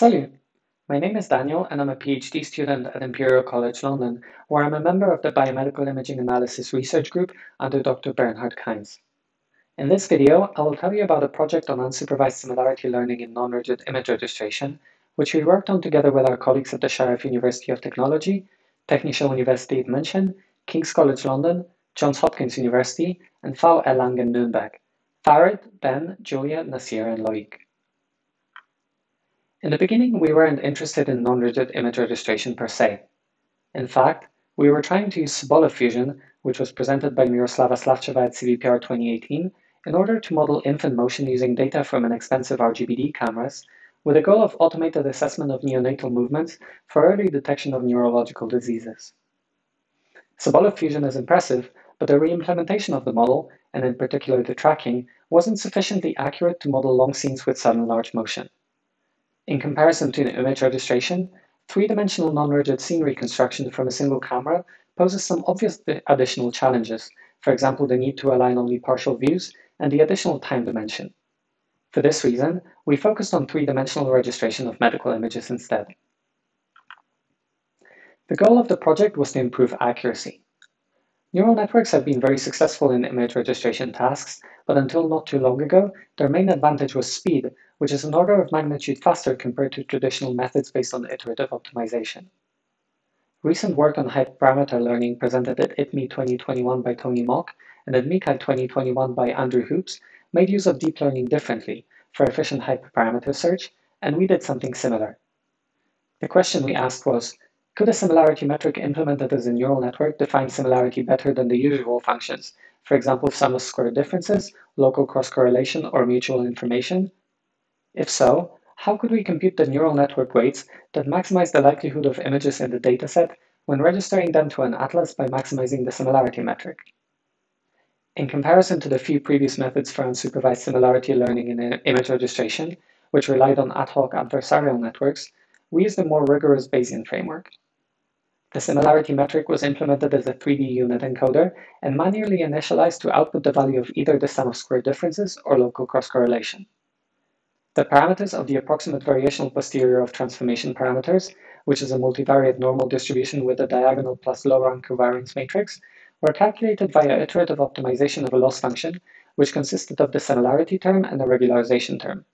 Salut! My name is Daniel and I'm a PhD student at Imperial College London, where I'm a member of the Biomedical Imaging Analysis Research Group under Dr. Bernhard Kainz. In this video, I will tell you about a project on unsupervised similarity learning in non-rigid image registration, which we worked on together with our colleagues at the Sharif University of Technology, Technische Universität München, King's College London, Johns Hopkins University, and FAU Erlangen Nuremberg, Farid, Ben, Julia, Nasir, and Loic. In the beginning, we weren't interested in non-rigid image registration per se. In fact, we were trying to use Sobolev fusion, which was presented by Miroslava Slavcheva at CVPR 2018, in order to model infant motion using data from an inexpensive RGBD cameras, with the goal of automated assessment of neonatal movements for early detection of neurological diseases. Sobolev fusion is impressive, but the reimplementation of the model, and in particular the tracking, wasn't sufficiently accurate to model long scenes with sudden large motion. In comparison to image registration, three-dimensional non-rigid scene reconstruction from a single camera poses some obvious additional challenges, for example the need to align only partial views and the additional time dimension. For this reason, we focused on three-dimensional registration of medical images instead. The goal of the project was to improve accuracy. Neural networks have been very successful in image registration tasks, but until not too long ago, their main advantage was speed, which is an order of magnitude faster compared to traditional methods based on iterative optimization. Recent work on hyperparameter learning presented at IPMI 2021 by Tony Mok and at MICCAI 2021 by Andrew Hoopes made use of deep learning differently for efficient hyperparameter search, and we did something similar. The question we asked was, could a similarity metric implemented as a neural network define similarity better than the usual functions, for example, sum of square differences, local cross-correlation, or mutual information? If so, how could we compute the neural network weights that maximize the likelihood of images in the dataset when registering them to an atlas by maximizing the similarity metric? In comparison to the few previous methods for unsupervised similarity learning in image registration, which relied on ad hoc adversarial networks, we used a more rigorous Bayesian framework. The similarity metric was implemented as a 3D U-Net encoder and manually initialized to output the value of either the sum of square differences or local cross-correlation. The parameters of the approximate variational posterior of transformation parameters, which is a multivariate normal distribution with a diagonal plus rank covariance matrix, were calculated via iterative optimization of a loss function, which consisted of the similarity term and the regularization term.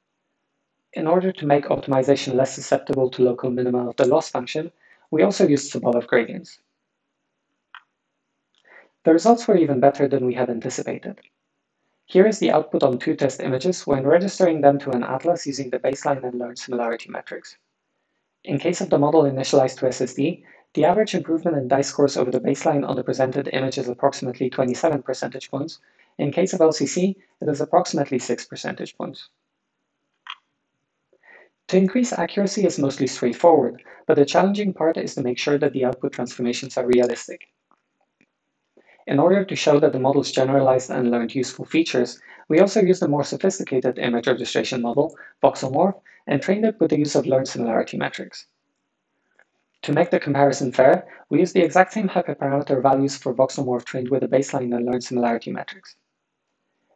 In order to make optimization less susceptible to local minima of the loss function, we also used Sobolev gradients. The results were even better than we had anticipated. Here is the output on two test images when registering them to an atlas using the baseline and learned similarity metrics. In case of the model initialized to SSD, the average improvement in dice scores over the baseline on the presented image is approximately 27 percentage points. In case of LCC, it is approximately 6 percentage points. To increase accuracy is mostly straightforward, but the challenging part is to make sure that the output transformations are realistic. In order to show that the models generalized and learned useful features, we also used a more sophisticated image registration model, VoxelMorph, and trained it with the use of learned similarity metrics. To make the comparison fair, we used the exact same hyperparameter values for VoxelMorph trained with the baseline and learned similarity metrics.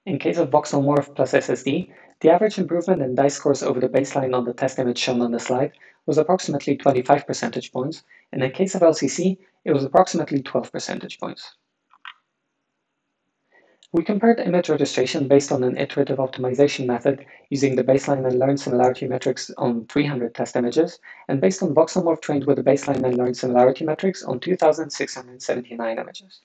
In case of VoxelMorph plus SSD, the average improvement in dice scores over the baseline on the test image shown on the slide was approximately 25 percentage points, and in case of LCC, it was approximately 12 percentage points. We compared image registration based on an iterative optimization method using the baseline and learned similarity metrics on 300 test images, and based on VoxelMorph trained with the baseline and learned similarity metrics on 2,679 images.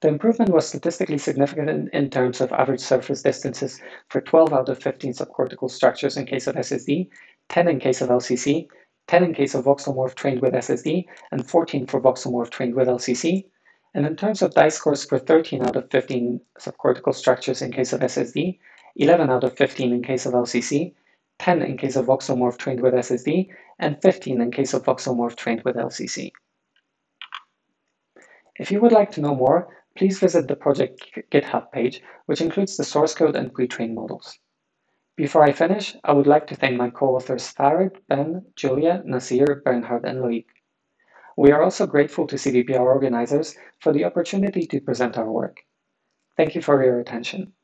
The improvement was statistically significant in terms of average surface distances for 12 out of 15 subcortical structures in case of SSD, 10 in case of LCC, 10 in case of voxelmorph trained with SSD, and 14 for voxelmorph trained with LCC. And in terms of dice scores for 13 out of 15 subcortical structures in case of SSD, 11 out of 15 in case of LCC, 10 in case of voxelmorph trained with SSD, and 15 in case of voxelmorph trained with LCC. If you would like to know more, please visit the project GitHub page, which includes the source code and pre-trained models. Before I finish, I would like to thank my co-authors Farid, Ben, Julia, Nasir, Bernhard, and Loic. We are also grateful to CVPR organizers for the opportunity to present our work. Thank you for your attention.